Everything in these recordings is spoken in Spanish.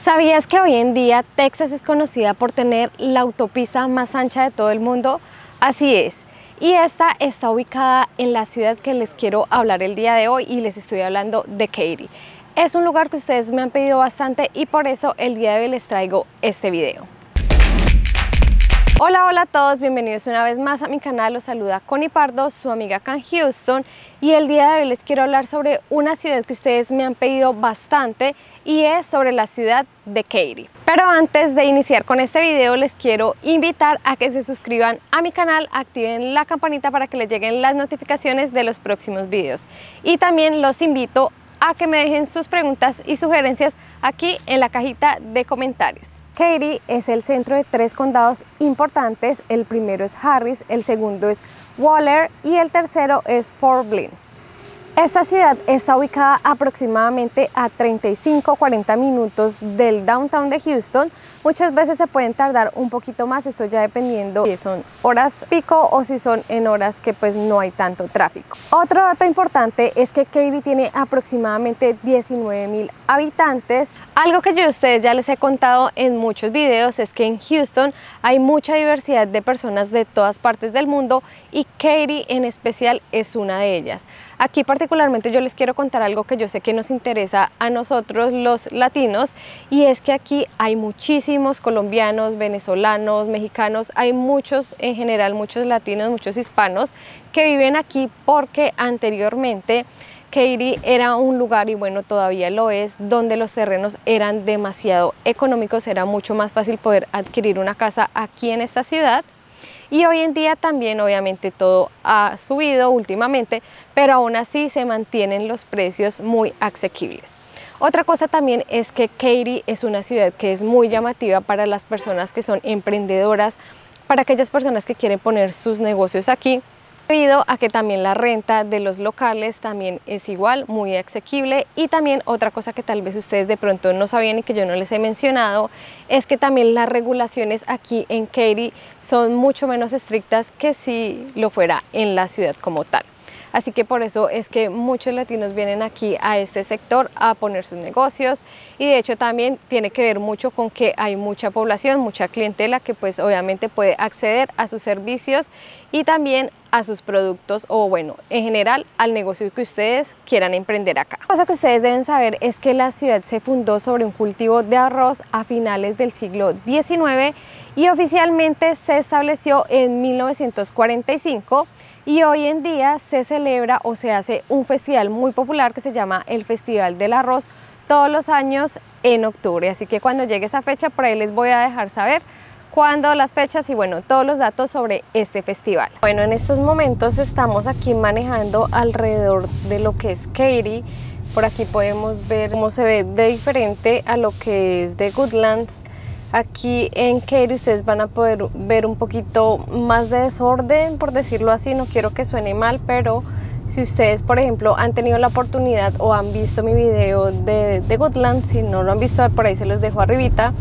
¿Sabías que hoy en día Texas es conocida por tener la autopista más ancha de todo el mundo? Así es. Y esta está ubicada en la ciudad que les quiero hablar el día de hoy y les estoy hablando de Katy. Es un lugar que ustedes me han pedido bastante y por eso el día de hoy les traigo este video. Hola, hola a todos, bienvenidos una vez más a mi canal, los saluda Connie Pardo, su amiga acá Houston y el día de hoy les quiero hablar sobre una ciudad que ustedes me han pedido bastante y es sobre la ciudad de Katy. Pero antes de iniciar con este video les quiero invitar a que se suscriban a mi canal, activen la campanita para que les lleguen las notificaciones de los próximos videos y también los invito a que me dejen sus preguntas y sugerencias aquí en la cajita de comentarios. Katy es el centro de tres condados importantes. El primero es Harris, el segundo es Waller y el tercero es Fort Blaine. Esta ciudad está ubicada aproximadamente a 35-40 minutos del downtown de Houston. Muchas veces se pueden tardar un poquito más, esto ya dependiendo si son horas pico o si son en horas que pues no hay tanto tráfico. Otro dato importante es que Katy tiene aproximadamente 19 mil habitantes. Algo que yo a ustedes ya les he contado en muchos videos es que en Houston hay mucha diversidad de personas de todas partes del mundo y Katy en especial es una de ellas. Aquí particularmente yo les quiero contar algo que yo sé que nos interesa a nosotros los latinos y es que aquí hay colombianos, venezolanos, mexicanos, hay muchos en general, muchos latinos, muchos hispanos que viven aquí porque anteriormente Katy era un lugar, y bueno, todavía lo es, donde los terrenos eran demasiado económicos, era mucho más fácil poder adquirir una casa aquí en esta ciudad y hoy en día también obviamente todo ha subido últimamente, pero aún así se mantienen los precios muy asequibles. Otra cosa también es que Katy es una ciudad que es muy llamativa para las personas que son emprendedoras, para aquellas personas que quieren poner sus negocios aquí debido a que también la renta de los locales también es igual, muy asequible y también otra cosa que tal vez ustedes de pronto no sabían y que yo no les he mencionado es que también las regulaciones aquí en Katy son mucho menos estrictas que si lo fuera en la ciudad como tal. Así que por eso es que muchos latinos vienen aquí a este sector a poner sus negocios y de hecho también tiene que ver mucho con que hay mucha población, mucha clientela que pues obviamente puede acceder a sus servicios y también a sus productos o bueno, en general al negocio que ustedes quieran emprender acá. Cosa que ustedes deben saber es que la ciudad se fundó sobre un cultivo de arroz a finales del siglo XIX y oficialmente se estableció en 1945 y hoy en día se celebra o se hace un festival muy popular que se llama el Festival del Arroz todos los años en octubre. Así que cuando llegue esa fecha por ahí les voy a dejar saber cuándo, las fechas y bueno, todos los datos sobre este festival. Bueno, en estos momentos estamos aquí manejando alrededor de lo que es Katy. Por aquí podemos ver cómo se ve de diferente a lo que es de Goodlands. Aquí en Katy ustedes van a poder ver un poquito más de desorden, por decirlo así, no quiero que suene mal, pero si ustedes, por ejemplo, han tenido la oportunidad o han visto mi video de, de Goodland, si no lo han visto, por ahí se los dejo arribita,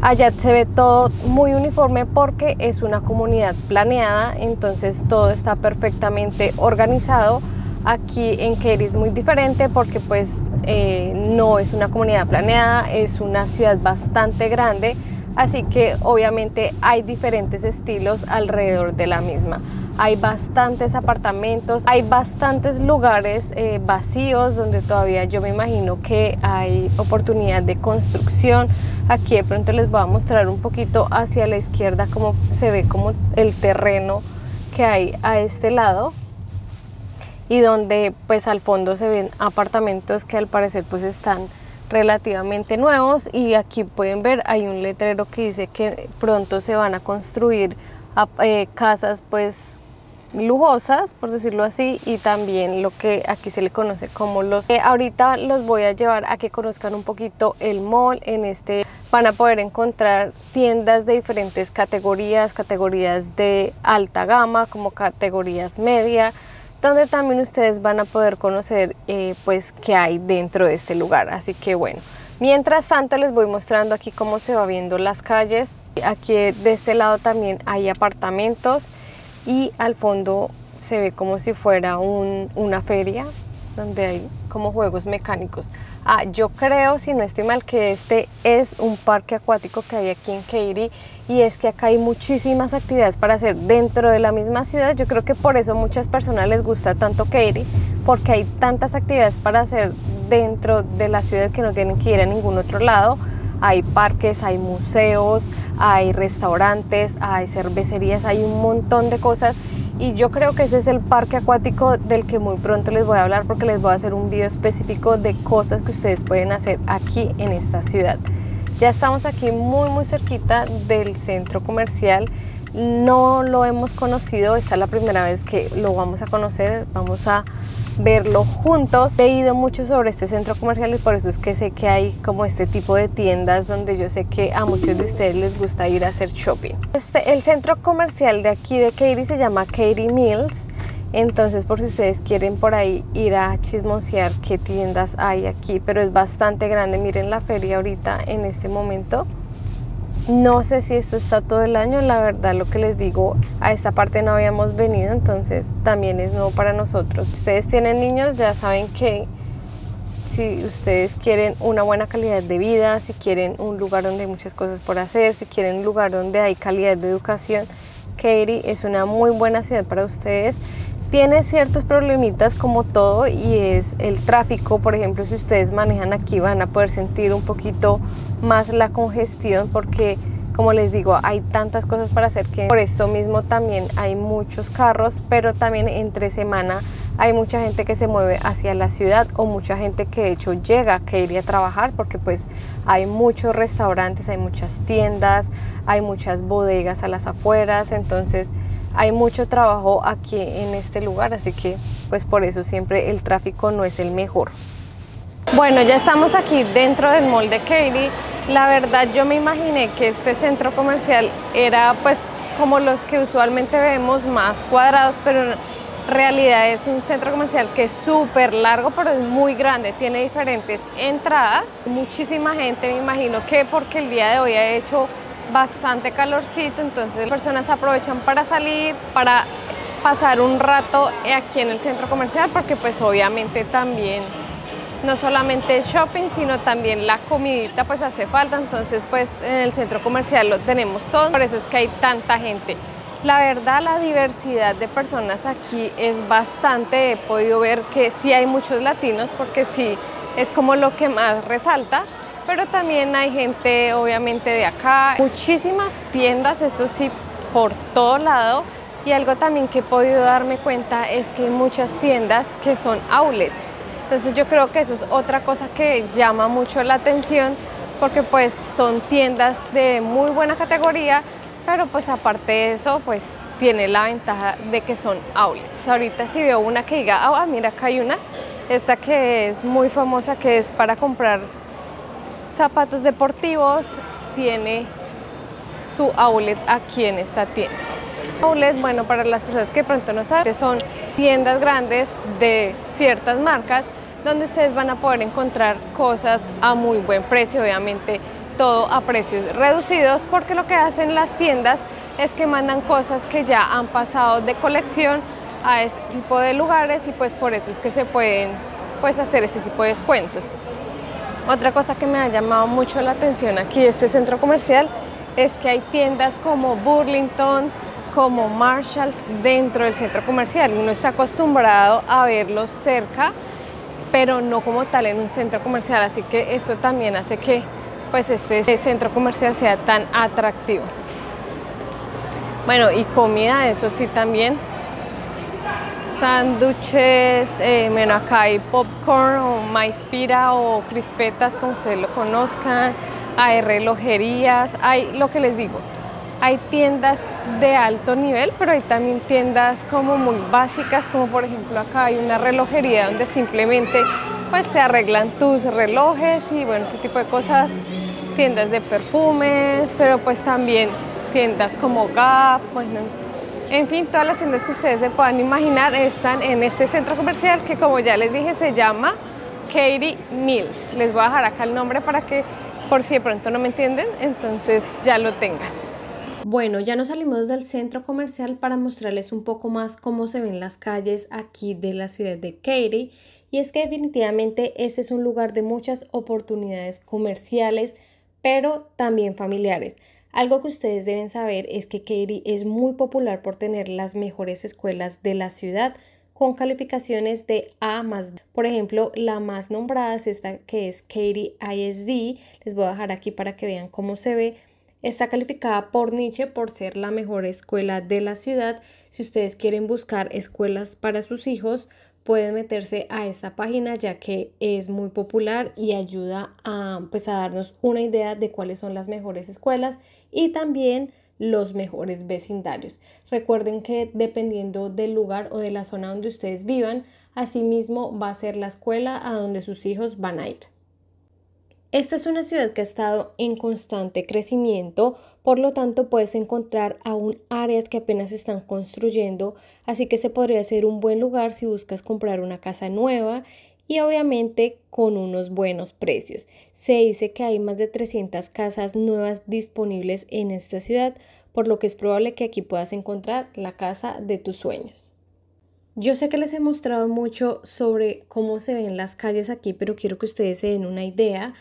allá se ve todo muy uniforme porque es una comunidad planeada, entonces todo está perfectamente organizado. Aquí en Katy es muy diferente porque pues eh, no es una comunidad planeada, es una ciudad bastante grande, así que obviamente hay diferentes estilos alrededor de la misma. Hay bastantes apartamentos, hay bastantes lugares eh, vacíos donde todavía yo me imagino que hay oportunidad de construcción. Aquí de pronto les voy a mostrar un poquito hacia la izquierda cómo se ve como el terreno que hay a este lado y donde pues al fondo se ven apartamentos que al parecer pues están relativamente nuevos. Y aquí pueden ver hay un letrero que dice que pronto se van a construir eh, casas pues lujosas por decirlo así y también lo que aquí se le conoce como los eh, ahorita los voy a llevar a que conozcan un poquito el mall. En este van a poder encontrar tiendas de diferentes categorías categorías de alta gama como categorías media donde también ustedes van a poder conocer eh, pues qué hay dentro de este lugar. Así que bueno, mientras tanto les voy mostrando aquí cómo se va viendo las calles. Aquí de este lado también hay apartamentos y al fondo se ve como si fuera una feria donde hay como juegos mecánicos. Ah, yo creo, si no estoy mal, que este es un parque acuático que hay aquí en Katy y es que acá hay muchísimas actividades para hacer dentro de la misma ciudad. Yo creo que por eso muchas personas les gusta tanto Katy, porque hay tantas actividades para hacer dentro de la ciudad que no tienen que ir a ningún otro lado. Hay parques, hay museos, hay restaurantes, hay cervecerías, hay un montón de cosas y yo creo que ese es el parque acuático del que muy pronto les voy a hablar porque les voy a hacer un video específico de cosas que ustedes pueden hacer aquí en esta ciudad. Ya estamos aquí muy muy cerquita del centro comercial no lo hemos conocido, esta es la primera vez que lo vamos a conocer, vamos a verlo juntos. He ido mucho sobre este centro comercial y por eso es que sé que hay como este tipo de tiendas donde yo sé que a muchos de ustedes les gusta ir a hacer shopping. Este, el centro comercial de aquí de Katy se llama Katy Mills. Entonces, por si ustedes quieren por ahí ir a chismosear qué tiendas hay aquí, pero es bastante grande. Miren la feria ahorita en este momento. No sé si esto está todo el año, la verdad lo que les digo, a esta parte no habíamos venido, entonces también es nuevo para nosotros. Si ustedes tienen niños, ya saben que si ustedes quieren una buena calidad de vida, si quieren un lugar donde hay muchas cosas por hacer, si quieren un lugar donde hay calidad de educación, Katy es una muy buena ciudad para ustedes. Tiene ciertos problemitas como todo y es el tráfico, por ejemplo, si ustedes manejan aquí van a poder sentir un poquito más la congestión porque como les digo, hay tantas cosas para hacer que por esto mismo también hay muchos carros, pero también entre semana hay mucha gente que se mueve hacia la ciudad o mucha gente que de hecho llega que iría a trabajar porque pues hay muchos restaurantes, hay muchas tiendas, hay muchas bodegas a las afueras, entonces hay mucho trabajo aquí en este lugar, así que pues por eso siempre el tráfico no es el mejor. Bueno, ya estamos aquí dentro del mall de Katy. La verdad yo me imaginé que este centro comercial era pues como los que usualmente vemos más cuadrados, pero en realidad es un centro comercial que es súper largo, pero es muy grande, tiene diferentes entradas, muchísima gente, me imagino que porque el día de hoy ha hecho bastante calorcito, entonces las personas aprovechan para salir, para pasar un rato aquí en el centro comercial, porque pues obviamente también no solamente el shopping, sino también la comidita pues hace falta, entonces pues en el centro comercial lo tenemos todo, por eso es que hay tanta gente. La verdad la diversidad de personas aquí es bastante, he podido ver que sí hay muchos latinos porque sí es como lo que más resalta, pero también hay gente obviamente de acá, muchísimas tiendas, eso sí, por todo lado. Y algo también que he podido darme cuenta es que hay muchas tiendas que son outlets. Entonces yo creo que eso es otra cosa que llama mucho la atención porque pues son tiendas de muy buena categoría, pero pues aparte de eso pues tiene la ventaja de que son outlets. Ahorita si veo una que diga, ah, mira acá hay una, esta que es muy famosa que es para comprar zapatos deportivos tiene su outlet aquí en esta tienda. Outlet, bueno, para las personas que pronto no saben, son tiendas grandes de ciertas marcas donde ustedes van a poder encontrar cosas a muy buen precio, obviamente todo a precios reducidos, porque lo que hacen las tiendas es que mandan cosas que ya han pasado de colección a este tipo de lugares y pues por eso es que se pueden pues hacer este tipo de descuentos. Otra cosa que me ha llamado mucho la atención aquí este centro comercial es que hay tiendas como Burlington, como Marshalls dentro del centro comercial. Uno está acostumbrado a verlos cerca, pero no como tal en un centro comercial, así que esto también hace que pues este centro comercial sea tan atractivo. Bueno, y comida, eso sí también sándwiches, eh, bueno acá hay popcorn o maíz pira o crispetas como ustedes lo conozcan, hay relojerías, hay lo que les digo, hay tiendas de alto nivel, pero hay también tiendas como muy básicas, como por ejemplo acá hay una relojería donde simplemente pues te arreglan tus relojes y bueno, ese tipo de cosas, tiendas de perfumes, pero pues también tiendas como Gap, pues en fin, todas las tiendas que ustedes se puedan imaginar están en este centro comercial que como ya les dije se llama Katy Mills. Les voy a dejar acá el nombre para que por si de pronto no me entienden, entonces ya lo tengan. Bueno, ya nos salimos del centro comercial para mostrarles un poco más cómo se ven las calles aquí de la ciudad de Katy y es que definitivamente este es un lugar de muchas oportunidades comerciales, pero también familiares. Algo que ustedes deben saber es que Katy es muy popular por tener las mejores escuelas de la ciudad con calificaciones de A más. Por ejemplo, la más nombrada es esta que es Katy ISD. Les voy a dejar aquí para que vean cómo se ve. Está calificada por Nietzsche por ser la mejor escuela de la ciudad. Si ustedes quieren buscar escuelas para sus hijos, pueden meterse a esta página ya que es muy popular y ayuda a, pues, a darnos una idea de cuáles son las mejores escuelas y también los mejores vecindarios. Recuerden que dependiendo del lugar o de la zona donde ustedes vivan, asimismo va a ser la escuela a donde sus hijos van a ir. Esta es una ciudad que ha estado en constante crecimiento, por lo tanto puedes encontrar aún áreas que apenas están construyendo, así que se podría ser un buen lugar si buscas comprar una casa nueva y obviamente con unos buenos precios. Se dice que hay más de 300 casas nuevas disponibles en esta ciudad, por lo que es probable que aquí puedas encontrar la casa de tus sueños. Yo sé que les he mostrado mucho sobre cómo se ven las calles aquí, pero quiero que ustedes se den una idea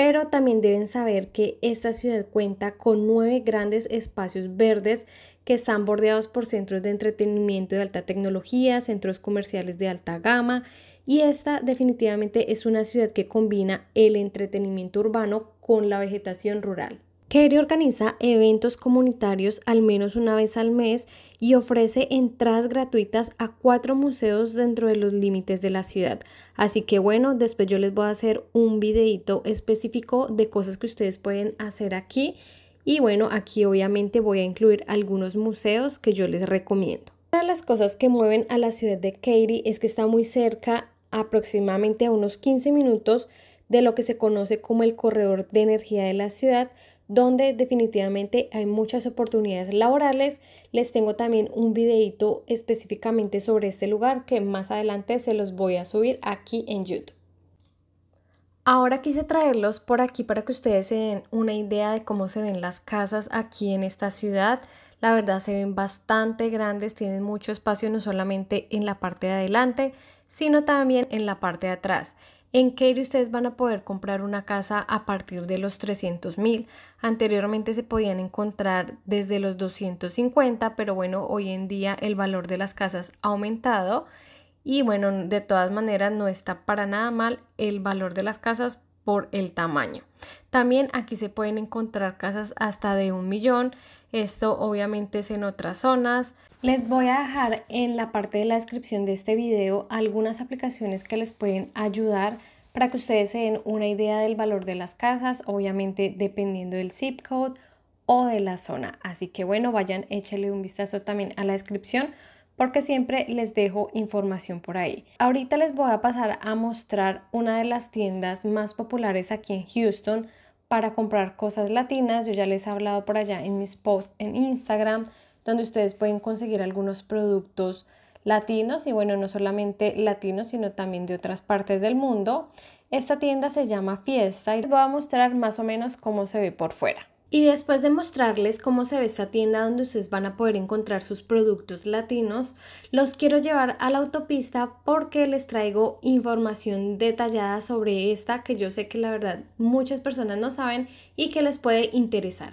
pero también deben saber que esta ciudad cuenta con nueve grandes espacios verdes que están bordeados por centros de entretenimiento de alta tecnología, centros comerciales de alta gama y esta definitivamente es una ciudad que combina el entretenimiento urbano con la vegetación rural. Kerry organiza eventos comunitarios al menos una vez al mes y ofrece entradas gratuitas a cuatro museos dentro de los límites de la ciudad. Así que bueno, después yo les voy a hacer un videito específico de cosas que ustedes pueden hacer aquí. Y bueno, aquí obviamente voy a incluir algunos museos que yo les recomiendo. Una de las cosas que mueven a la ciudad de Katy es que está muy cerca, aproximadamente a unos 15 minutos de lo que se conoce como el corredor de energía de la ciudad, donde definitivamente hay muchas oportunidades laborales. Les tengo también un videito específicamente sobre este lugar que más adelante se los voy a subir aquí en YouTube. Ahora quise traerlos por aquí para que ustedes se den una idea de cómo se ven las casas aquí en esta ciudad. La verdad se ven bastante grandes, tienen mucho espacio no solamente en la parte de adelante, sino también en la parte de atrás. En Katy ustedes van a poder comprar una casa a partir de los 300 mil. Anteriormente se podían encontrar desde los 250, pero bueno, hoy en día el valor de las casas ha aumentado. Y bueno, de todas maneras no está para nada mal el valor de las casas el tamaño. También aquí se pueden encontrar casas hasta de un millón. Esto obviamente es en otras zonas. Les voy a dejar en la parte de la descripción de este video algunas aplicaciones que les pueden ayudar para que ustedes se den una idea del valor de las casas, obviamente dependiendo del zip code o de la zona. Así que bueno, vayan, échale un vistazo también a la descripción porque siempre les dejo información por ahí. Ahorita les voy a pasar a mostrar una de las tiendas más populares aquí en Houston para comprar cosas latinas. Yo ya les he hablado por allá en mis posts en Instagram, donde ustedes pueden conseguir algunos productos latinos y bueno, no solamente latinos, sino también de otras partes del mundo. Esta tienda se llama Fiesta y les voy a mostrar más o menos cómo se ve por fuera. Y después de mostrarles cómo se ve esta tienda donde ustedes van a poder encontrar sus productos latinos, los quiero llevar a la autopista porque les traigo información detallada sobre esta que yo sé que la verdad muchas personas no saben y que les puede interesar.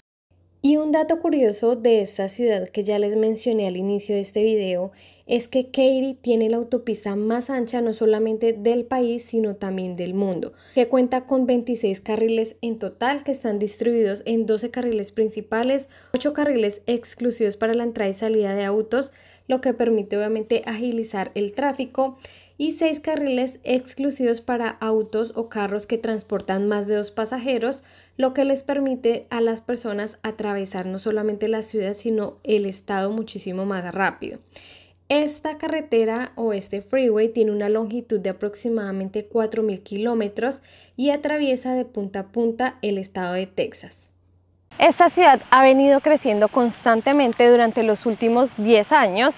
Y un dato curioso de esta ciudad que ya les mencioné al inicio de este video es que Katy tiene la autopista más ancha no solamente del país sino también del mundo, que cuenta con 26 carriles en total que están distribuidos en 12 carriles principales, 8 carriles exclusivos para la entrada y salida de autos, lo que permite obviamente agilizar el tráfico y seis carriles exclusivos para autos o carros que transportan más de dos pasajeros, lo que les permite a las personas atravesar no solamente la ciudad, sino el estado muchísimo más rápido. Esta carretera o este freeway tiene una longitud de aproximadamente 4.000 kilómetros y atraviesa de punta a punta el estado de Texas. Esta ciudad ha venido creciendo constantemente durante los últimos 10 años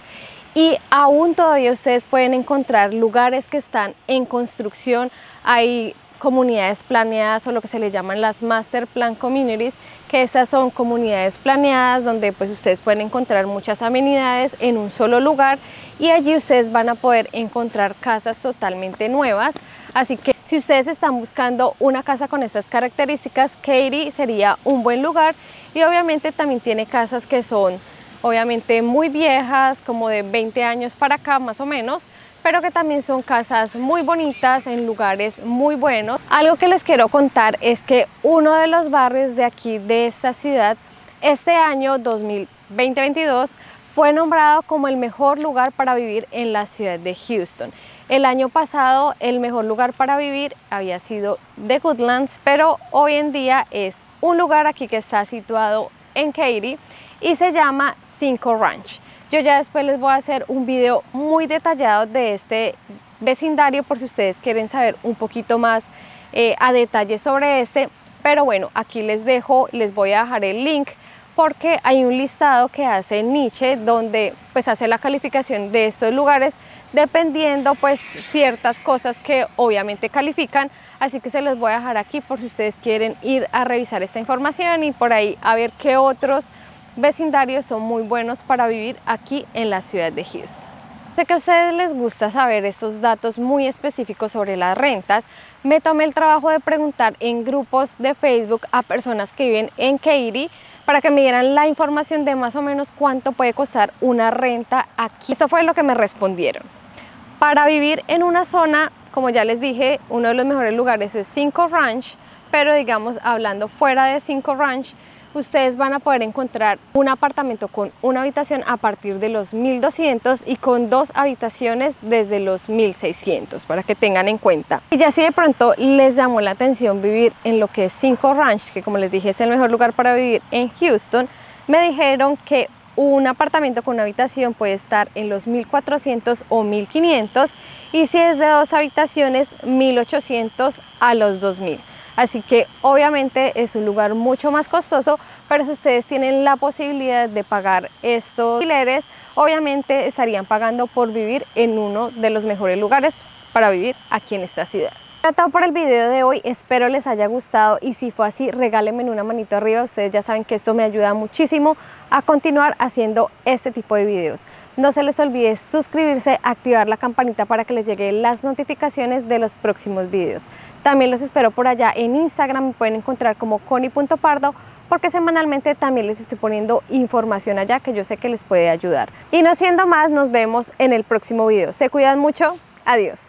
y aún todavía ustedes pueden encontrar lugares que están en construcción. Hay comunidades planeadas o lo que se le llaman las Master Plan Communities, que estas son comunidades planeadas donde pues ustedes pueden encontrar muchas amenidades en un solo lugar y allí ustedes van a poder encontrar casas totalmente nuevas. Así que si ustedes están buscando una casa con estas características, Katy sería un buen lugar y obviamente también tiene casas que son obviamente muy viejas, como de 20 años para acá más o menos, pero que también son casas muy bonitas en lugares muy buenos. Algo que les quiero contar es que uno de los barrios de aquí de esta ciudad este año 2022 fue nombrado como el mejor lugar para vivir en la ciudad de Houston. El año pasado el mejor lugar para vivir había sido The Goodlands, pero hoy en día es un lugar aquí que está situado en Katy y se llama Cinco Ranch. Yo ya después les voy a hacer un video muy detallado de este vecindario por si ustedes quieren saber un poquito más eh, a detalle sobre este. Pero bueno, aquí les dejo, les voy a dejar el link porque hay un listado que hace Nietzsche donde pues hace la calificación de estos lugares dependiendo pues ciertas cosas que obviamente califican así que se los voy a dejar aquí por si ustedes quieren ir a revisar esta información y por ahí a ver qué otros vecindarios son muy buenos para vivir aquí en la ciudad de Houston. Sé que a ustedes les gusta saber estos datos muy específicos sobre las rentas, me tomé el trabajo de preguntar en grupos de Facebook a personas que viven en Katy para que me dieran la información de más o menos cuánto puede costar una renta aquí. Esto fue lo que me respondieron. Para vivir en una zona, como ya les dije, uno de los mejores lugares es Cinco Ranch, pero digamos hablando fuera de Cinco Ranch, ustedes van a poder encontrar un apartamento con una habitación a partir de los 1200 y con dos habitaciones desde los 1600 para que tengan en cuenta. Y ya si de pronto les llamó la atención vivir en lo que es Cinco Ranch, que como les dije es el mejor lugar para vivir en Houston, me dijeron que un apartamento con una habitación puede estar en los 1400 o 1500 y si es de dos habitaciones 1800 a los 2000 Así que obviamente es un lugar mucho más costoso, pero si ustedes tienen la posibilidad de pagar estos alquileres, obviamente estarían pagando por vivir en uno de los mejores lugares para vivir aquí en esta ciudad. Tratado por el video de hoy, espero les haya gustado y si fue así, regálenme una manito arriba, ustedes ya saben que esto me ayuda muchísimo a continuar haciendo este tipo de videos. No se les olvide suscribirse, activar la campanita para que les lleguen las notificaciones de los próximos videos. También los espero por allá en Instagram, me pueden encontrar como coni.pardo porque semanalmente también les estoy poniendo información allá que yo sé que les puede ayudar. Y no siendo más, nos vemos en el próximo video. Se cuidan mucho, adiós.